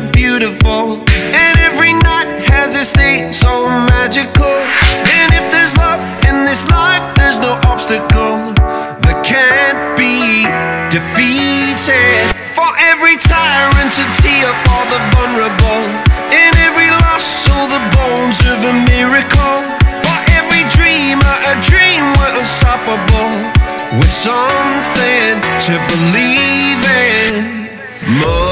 beautiful. And every night has a day so magical. And if there's love in this life, there's no obstacle that can't be defeated. For every tyrant to tear for the vulnerable. In every loss, so the bones of a miracle. For every dreamer, a dream we're unstoppable. With something to believe in.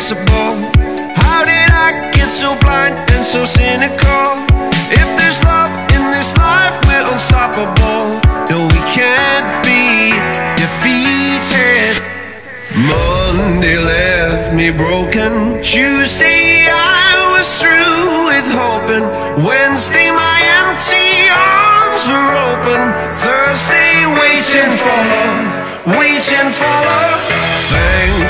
How did I get so blind and so cynical? If there's love in this life, we're unstoppable. No, we can't be defeated. Monday left me broken. Tuesday I was through with hoping. Wednesday my empty arms were open. Thursday waiting for love, waiting for love.